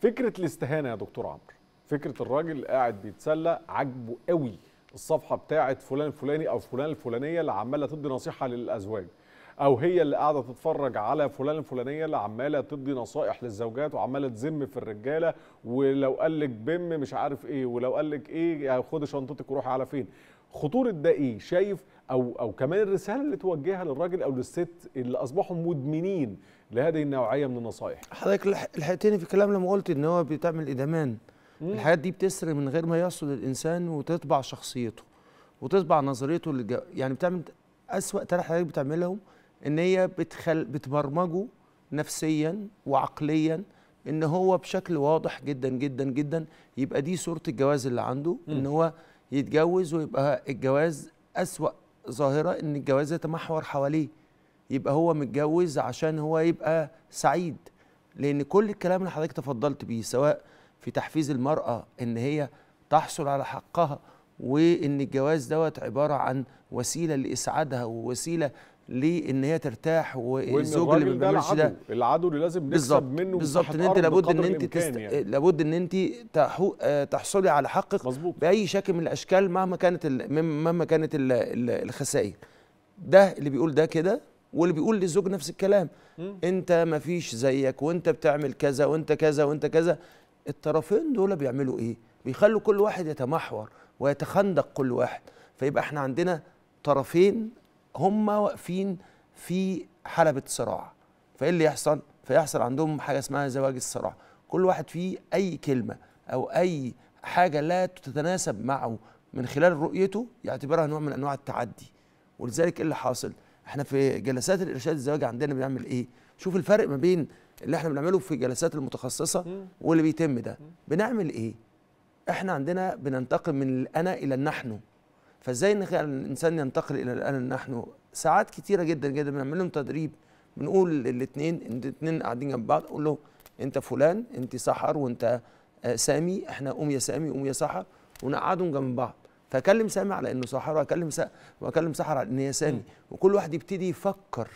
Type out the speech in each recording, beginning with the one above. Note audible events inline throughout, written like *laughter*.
فكرة الاستهانة يا دكتور عمرو. فكرة الراجل قاعد بيتسلى عاجبه قوي الصفحة بتاعه فلان الفلاني أو فلان الفلانية اللي عمالة تدي نصيحة للأزواج. أو هي اللي قاعدة تتفرج على فلان الفلانية اللي عمالة تدي نصائح للزوجات وعمالة تذم في الرجالة ولو قال لك بم مش عارف إيه ولو قال لك إيه خدي شنطتك وروحي على فين. خطوره ده إيه شايف أو أو كمان الرسالة اللي توجهها للراجل أو للست اللي أصبحوا مدمنين لهذه النوعية من النصائح حضرتك لحقتني في الكلام لما قلت إن هو بتعمل إدمان. الحاجات دي بتسري من غير ما يقصد الإنسان وتطبع شخصيته وتطبع نظريته اللي يعني بتعمل أسوأ ثلاث حاجات بتعملهم إن هي بتخل بتبرمجه نفسيا وعقليا إن هو بشكل واضح جدا جدا جدا. يبقى دي صورة الجواز اللي عنده م. ان هو يتجوز ويبقى الجواز أسوأ ظاهرة إن الجواز يتمحور حواليه. يبقى هو متجوز عشان هو يبقى سعيد. لأن كل الكلام اللي حضرتك تفضلت بيه سواء في تحفيز المرأة إن هي تحصل على حقها وإن الجواز دوت عبارة عن وسيلة لإسعادها ووسيلة لأن هي ترتاح والزوج اللي ما بيعملش ده العدو اللي لازم نكسب منه بالظبط. إن أنت لابد إن أنت تست... يعني. لابد إن أنت تحو... تحصلي على حقك مظبوط. بأي شكل من الأشكال مهما كانت ال... مهما كانت ال... الخسائر. ده اللي بيقول ده كده واللي بيقول للزوج نفس الكلام. م. أنت ما فيش زيك وأنت بتعمل كذا وأنت كذا وأنت كذا. الطرفين دول بيعملوا إيه؟ بيخلوا كل واحد يتمحور ويتخندق كل واحد. فيبقى إحنا عندنا طرفين هم واقفين في حلبة صراع. فإيه اللي يحصل؟ فيحصل عندهم حاجة اسمها زواج الصراع. كل واحد فيه أي كلمة أو أي حاجة لا تتناسب معه من خلال رؤيته يعتبرها نوع من أنواع التعدي. ولذلك إيه اللي حاصل؟ إحنا في جلسات الإرشاد الزواجي عندنا بنعمل إيه؟ شوف الفرق ما بين اللي إحنا بنعمله في الجلسات المتخصصة واللي بيتم ده. بنعمل إيه؟ إحنا عندنا بننتقل من الأنا إلى النحن. فازاي إن الإنسان ينتقل إلى الآن نحن ساعات كتيرة جدا جدا بنعمل لهم تدريب بنقول للاثنين الاثنين قاعدين جنب بعض أقول له أنت فلان أنت سحر وأنت سامي إحنا قوم يا سامي قوم يا سحر ونقعدهم جنب بعض. فأكلم سامي على إنه سحر وأكلم سا... وأكلم سحر على إن هي سامي. وكل واحد يبتدي يفكر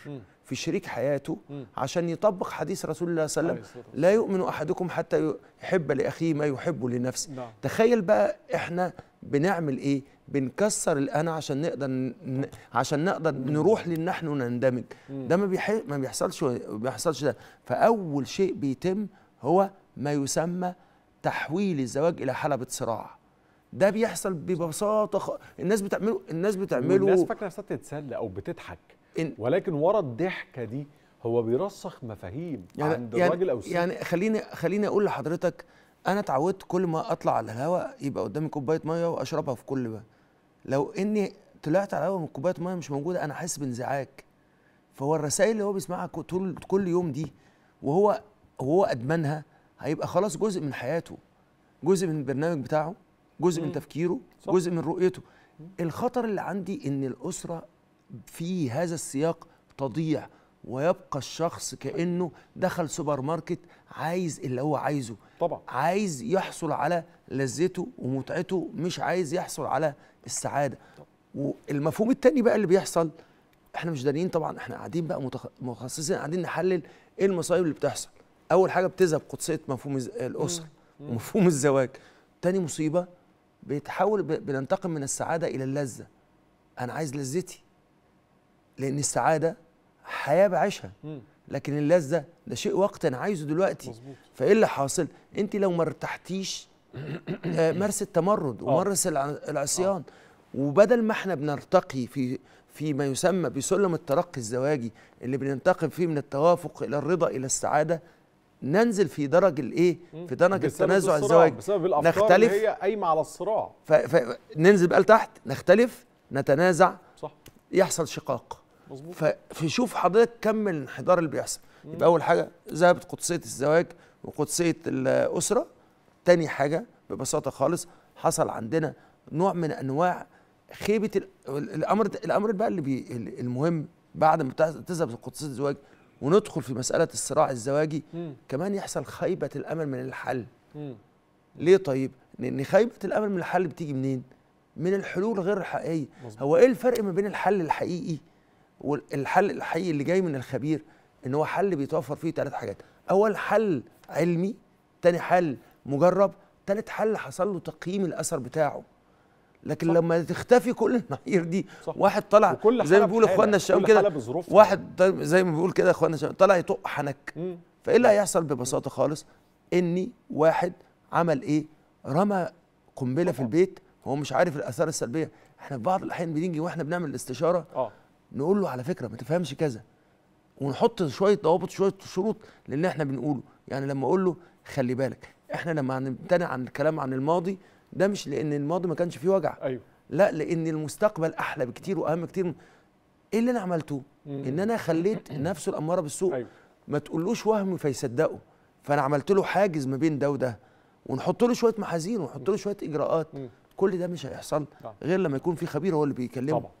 في شريك حياته عشان يطبق حديث رسول الله صلى الله عليه وسلم. لا يؤمن أحدكم حتى يحب لأخيه ما يحب لنفسه. تخيل بقى إحنا بنعمل إيه؟ بنكسر الانا عشان نقدر ن... عشان نقدر نروح للنحن ونندمج. ده ما بيح... ما بيحصلش ما بيحصلش ده. فأول شيء بيتم هو ما يسمى تحويل الزواج إلى حلبة صراع. ده بيحصل ببساطة خ... الناس بتعمله الناس بتعمله الناس فاكرة نفسها بتتسلى أو بتضحك. إن... ولكن ورا الضحكة دي هو بيرسخ مفاهيم يعني عند يعني الراجل أو الست. يعني خليني خليني أقول لحضرتك أنا اتعودت كل ما اطلع على الهواء يبقى قدامي كوباية مية واشربها في كل بقى لو اني طلعت على الهواء من كوباية مية مش موجودة أنا حاسس بانزعاج. فهو الرسائل اللي هو بيسمعها طول كل يوم دي وهو وهو ادمنها هيبقى خلاص جزء من حياته جزء من البرنامج بتاعه جزء من تفكيره صح. جزء من رؤيته. الخطر اللي عندي ان الاسرة في هذا السياق تضيع. ويبقى الشخص كأنه دخل سوبر ماركت عايز اللي هو عايزه. طبعا. عايز يحصل على لذته ومتعته مش عايز يحصل على السعادة. والمفهوم التاني بقى اللي بيحصل إحنا مش دارين طبعا إحنا قاعدين بقى متخ- متخصصين قاعدين نحلل إيه المصايب اللي بتحصل. أول حاجة بتذهب قدسية مفهوم الأسرة ومفهوم الزواج. تاني مصيبة بيتحول ب- بننتقل من السعادة إلى اللذة. أنا عايز لذتي لأن السعادة حياة بعيشها. لكن اللذة ده شيء وقت أنا عايزه دلوقتي. فإيه اللي حاصل؟ أنت لو ما ارتحتيش آه، *coughs* مارس التمرد ومارس الع- العصيان. وبدل ما إحنا بنرتقي في في ما يسمى بسلم الترقي الزواجي اللي بننتقل فيه من التوافق إلى الرضا إلى السعادة ننزل في درج الإيه؟ في درج بسبب التنازع الزواجي بسبب الأفكار نختلف. اللي هي قايمة على الصراع. فننزل بقى لتحت نختلف نتنازع. صح. يحصل شقاق. مظبوط. فشوف حضرتك كم الانحدار اللي بيحصل. يبقى أول حاجة ذهبت قدسية الزواج وقدسية الأسرة. تاني حاجة ببساطة خالص حصل عندنا نوع من أنواع خيبة ال- الأمر الأمر بقى اللي بي المهم بعد ما تذهب قدسية الزواج وندخل في مسألة الصراع الزواجي مم. كمان يحصل خيبة الأمل من الحل. مم. ليه طيب؟ لأن خيبة الأمل من الحل بتيجي منين؟ من الحلول غير الحقيقية. مظبوط. هو إيه الفرق ما بين الحل الحقيقي والحل الحقيقي اللي جاي من الخبير إن هو حل بيتوفر فيه ثلاث حاجات أول حل علمي تاني حل مجرب تالت حل حصل له تقييم الأثر بتاعه لكن صح. لما تختفي كل المعايير دي صح. واحد طلع زي ما بحالة، إخواننا الشباب كده. واحد طيب زي ما بيقول كده إخواننا الشباب طلع يطق حنك. فإيه اللي هيحصل ببساطة خالص اني واحد عمل إيه رمى قنبلة في. البيت هو مش عارف الآثار السلبية إحنا في بعض الأحيان بنيجي وإحنا بنعمل الاستشارة آه نقول له على فكرة ما تفهمش كذا. ونحط شوية ضوابط شوية شروط للي إحنا بنقوله. يعني لما أقول له خلي بالك إحنا لما هنمتنع عن الكلام عن الماضي ده مش لأن الماضي ما كانش فيه وجع. أيوه. لا لأن المستقبل أحلى بكتير وأهم بكتير من- إيه اللي أنا عملته؟ مم. إن أنا خليت نفسه الأمارة بالسوء. أيوه. ما تقولوش وهم فيصدقه فأنا عملت له حاجز ما بين ده وده. ونحط له شوية محاذير ونحط له شوية إجراءات. مم. كل ده مش هيحصل. غير لما يكون في خبير هو اللي بيكلمه. طبعا.